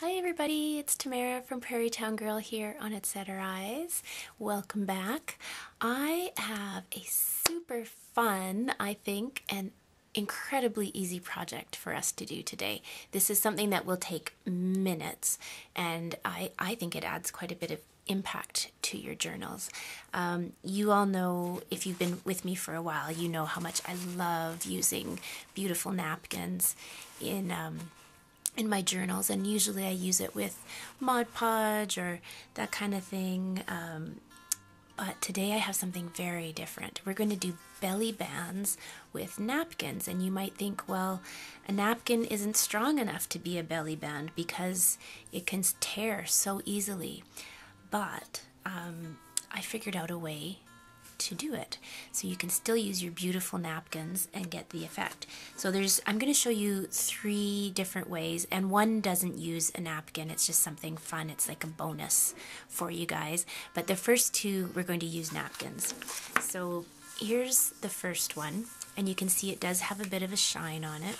Hi everybody, it's Tamara from Prairie Town Girl here on Etcetorize. Welcome back. I have a super fun, I think, and incredibly easy project for us to do today. This is something that will take minutes and I, I think it adds quite a bit of impact to your journals. Um, you all know, if you've been with me for a while, you know how much I love using beautiful napkins in um, in my journals, and usually I use it with Mod Podge or that kind of thing. Um, but today I have something very different. We're going to do belly bands with napkins, and you might think, well, a napkin isn't strong enough to be a belly band because it can tear so easily. But um, I figured out a way to do it. So you can still use your beautiful napkins and get the effect. So there's, I'm going to show you three different ways and one doesn't use a napkin. It's just something fun. It's like a bonus for you guys. But the first two, we're going to use napkins. So here's the first one and you can see it does have a bit of a shine on it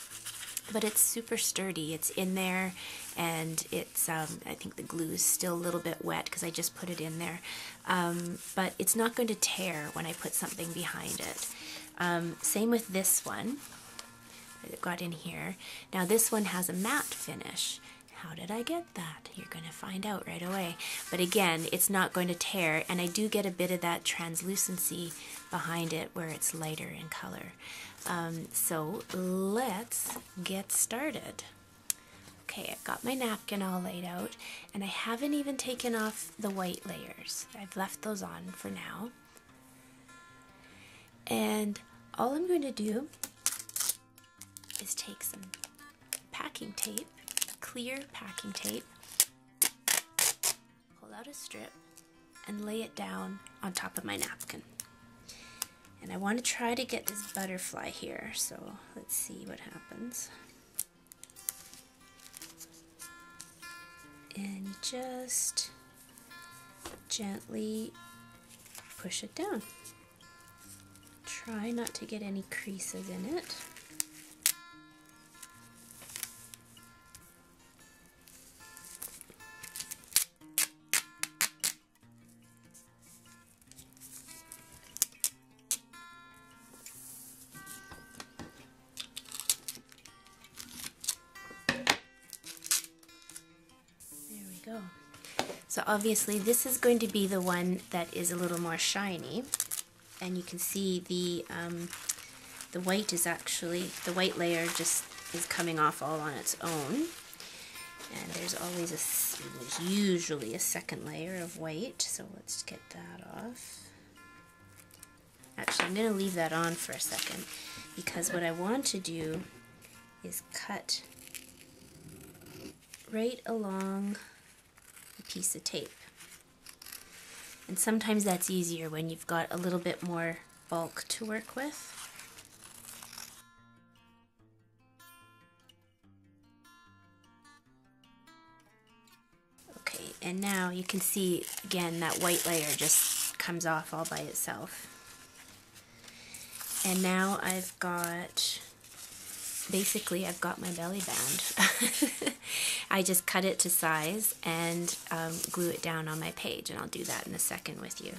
but it's super sturdy. It's in there and it's, um, I think the glue is still a little bit wet because I just put it in there. Um, but it's not going to tear when I put something behind it. Um, same with this one that got in here. Now this one has a matte finish. How did I get that? You're going to find out right away. But again, it's not going to tear, and I do get a bit of that translucency behind it where it's lighter in color. Um, so let's get started. Okay, I've got my napkin all laid out, and I haven't even taken off the white layers. I've left those on for now. And all I'm going to do is take some packing tape clear packing tape, pull out a strip, and lay it down on top of my napkin. And I want to try to get this butterfly here, so let's see what happens. And just gently push it down. Try not to get any creases in it. So obviously this is going to be the one that is a little more shiny. And you can see the, um, the white is actually, the white layer just is coming off all on its own. And there's always a, usually a second layer of white. So let's get that off. Actually, I'm going to leave that on for a second because what I want to do is cut right along piece of tape. And sometimes that's easier when you've got a little bit more bulk to work with. Okay, and now you can see again that white layer just comes off all by itself. And now I've got basically I've got my belly band. I just cut it to size and um, glue it down on my page and I'll do that in a second with you.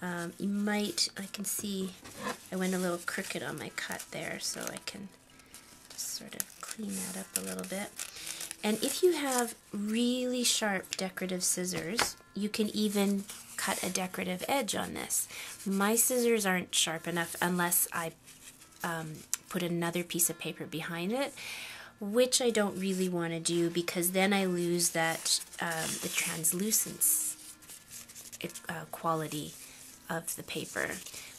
Um, you might, I can see I went a little crooked on my cut there so I can just sort of clean that up a little bit. And if you have really sharp decorative scissors, you can even cut a decorative edge on this. My scissors aren't sharp enough unless I um, put another piece of paper behind it, which I don't really want to do because then I lose that um, the translucence uh, quality of the paper,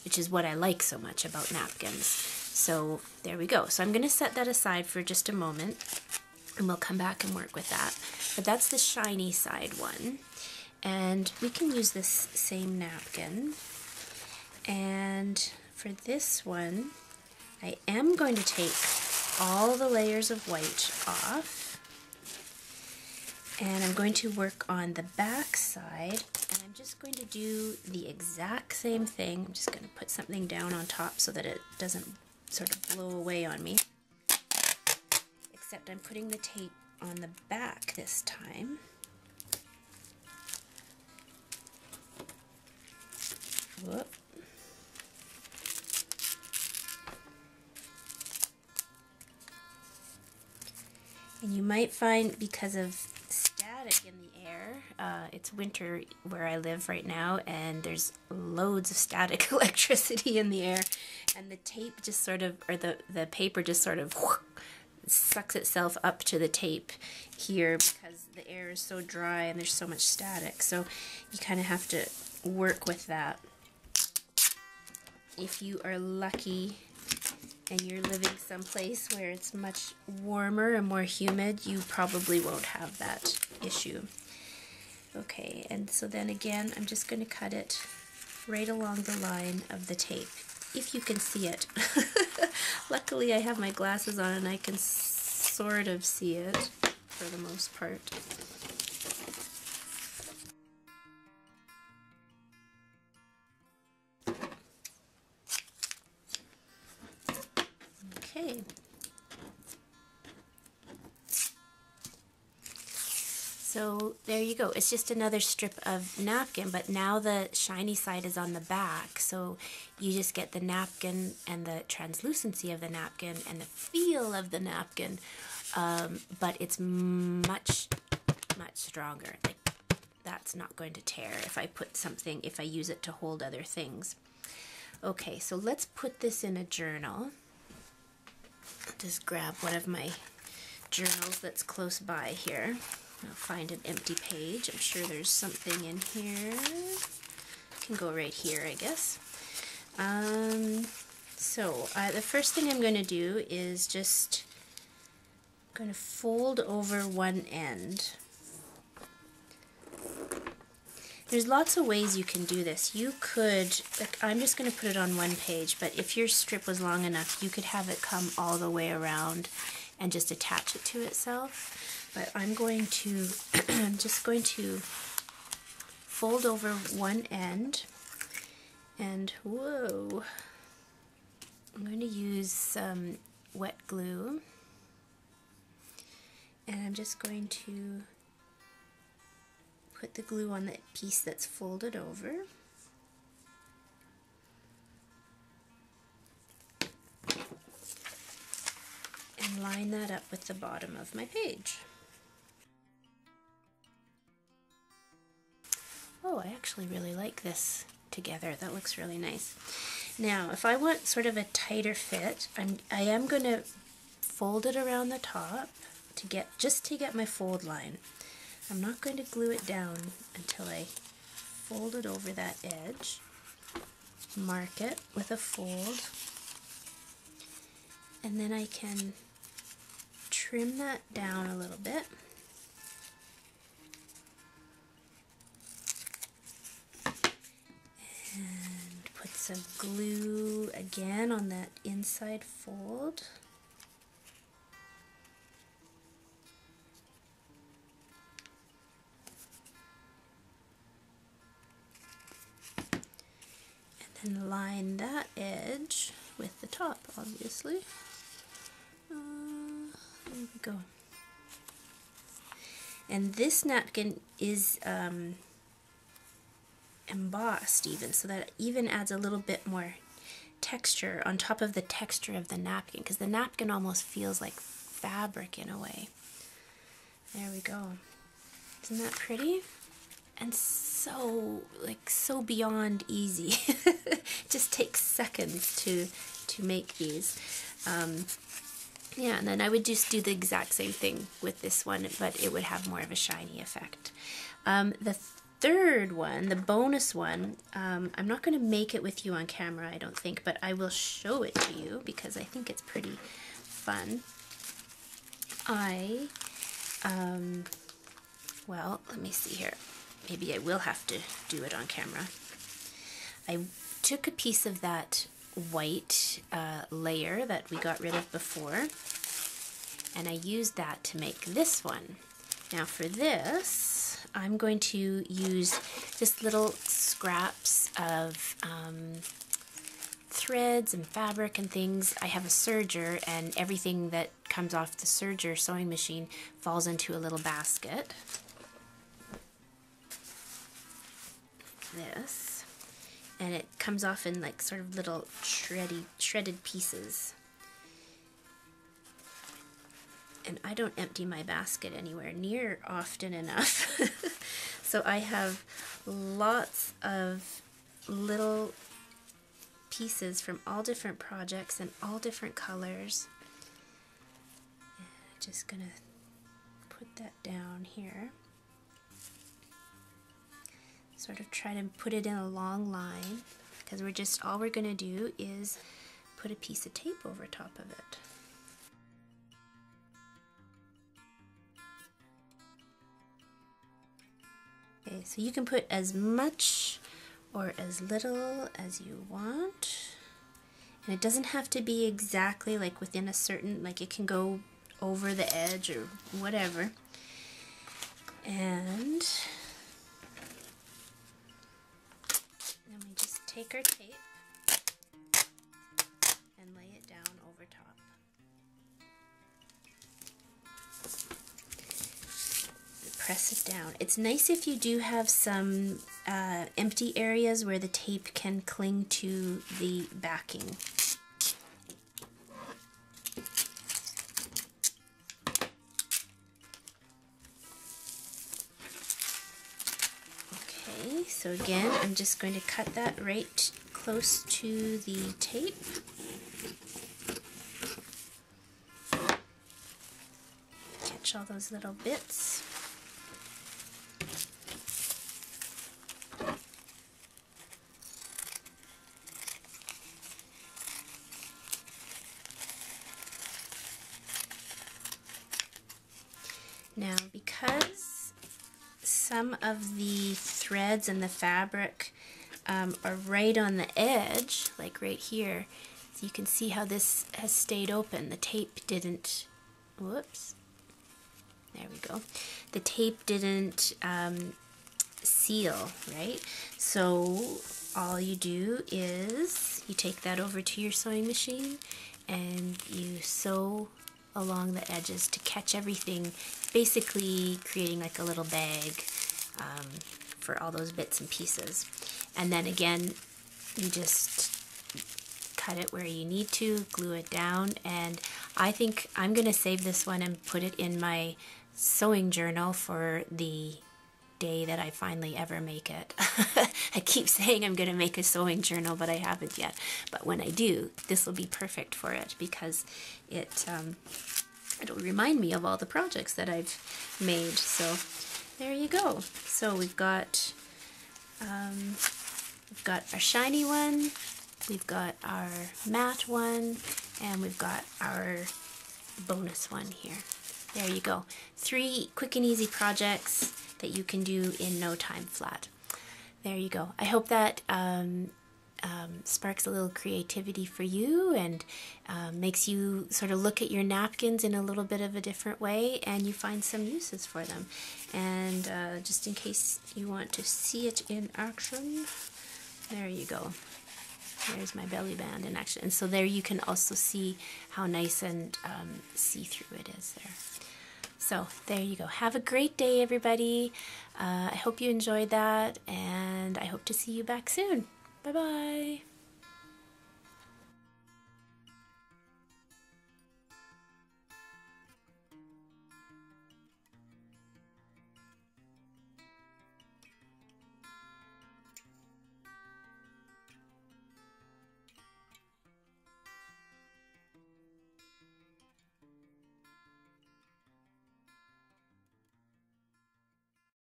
which is what I like so much about napkins. So there we go. So I'm going to set that aside for just a moment and we'll come back and work with that. But that's the shiny side one. And we can use this same napkin. And for this one, I am going to take all the layers of white off and I'm going to work on the back side and I'm just going to do the exact same thing. I'm just going to put something down on top so that it doesn't sort of blow away on me. Except I'm putting the tape on the back this time. And you might find because of static in the air, uh, it's winter where I live right now, and there's loads of static electricity in the air, and the tape just sort of, or the, the paper just sort of sucks itself up to the tape here because the air is so dry and there's so much static. So you kind of have to work with that. If you are lucky and you're living someplace where it's much warmer and more humid, you probably won't have that issue. Okay, and so then again, I'm just going to cut it right along the line of the tape, if you can see it. Luckily, I have my glasses on and I can sort of see it for the most part. So there you go. It's just another strip of napkin, but now the shiny side is on the back. So you just get the napkin and the translucency of the napkin and the feel of the napkin, um, but it's much, much stronger. Like that's not going to tear if I put something, if I use it to hold other things. Okay, so let's put this in a journal. Just grab one of my journals that's close by here. I'll find an empty page. I'm sure there's something in here. Can go right here, I guess. Um, so uh, the first thing I'm going to do is just going to fold over one end. There's lots of ways you can do this. You could, like, I'm just going to put it on one page, but if your strip was long enough, you could have it come all the way around and just attach it to itself. But I'm going to, I'm just going to fold over one end and whoa, I'm going to use some wet glue and I'm just going to put the glue on that piece that's folded over. And line that up with the bottom of my page. Oh, I actually really like this together. That looks really nice. Now, if I want sort of a tighter fit, I'm, I am going to fold it around the top to get just to get my fold line. I'm not going to glue it down until I fold it over that edge, mark it with a fold, and then I can trim that down a little bit. And put some glue again on that inside fold. and then line that edge with the top, obviously. Uh, there we go. And this napkin is um, embossed even, so that even adds a little bit more texture on top of the texture of the napkin, because the napkin almost feels like fabric in a way. There we go. Isn't that pretty? And so like so beyond easy. just takes seconds to to make these. Um, yeah, and then I would just do the exact same thing with this one, but it would have more of a shiny effect. Um, the third one, the bonus one, um, I'm not going to make it with you on camera, I don't think, but I will show it to you because I think it's pretty fun. I, um, well, let me see here maybe I will have to do it on camera. I took a piece of that white uh, layer that we got rid of before and I used that to make this one. Now for this, I'm going to use just little scraps of um, threads and fabric and things, I have a serger and everything that comes off the serger sewing machine falls into a little basket. This. And it comes off in like sort of little shreddy, shredded pieces. And I don't empty my basket anywhere near often enough. so I have lots of little pieces from all different projects and all different colors. Just gonna put that down here. Sort of try to put it in a long line because we're just, all we're gonna do is put a piece of tape over top of it. Okay, so you can put as much or as little as you want. And it doesn't have to be exactly like within a certain, like it can go over the edge or whatever. And then we just take our tape and lay it down over top. Press it down. It's nice if you do have some uh, empty areas where the tape can cling to the backing. Okay, so again, I'm just going to cut that right close to the tape. Catch all those little bits. Of the threads and the fabric um, are right on the edge, like right here, so you can see how this has stayed open. The tape didn't, whoops, there we go. The tape didn't um, seal, right? So all you do is you take that over to your sewing machine and you sew along the edges to catch everything, basically creating like a little bag um, for all those bits and pieces. And then again, you just cut it where you need to, glue it down, and I think I'm going to save this one and put it in my sewing journal for the day that I finally ever make it. I keep saying I'm going to make a sewing journal, but I haven't yet. But when I do, this will be perfect for it because it, um, it'll remind me of all the projects that I've made. So there you go. So we've got, um, we've got our shiny one, we've got our matte one, and we've got our bonus one here. There you go. Three quick and easy projects that you can do in no time flat. There you go. I hope that um, um, sparks a little creativity for you and uh, makes you sort of look at your napkins in a little bit of a different way and you find some uses for them. And uh, just in case you want to see it in action, there you go. There's my belly band in action. And so there you can also see how nice and um, see-through it is there. So there you go. Have a great day, everybody. Uh, I hope you enjoyed that, and I hope to see you back soon. Bye bye.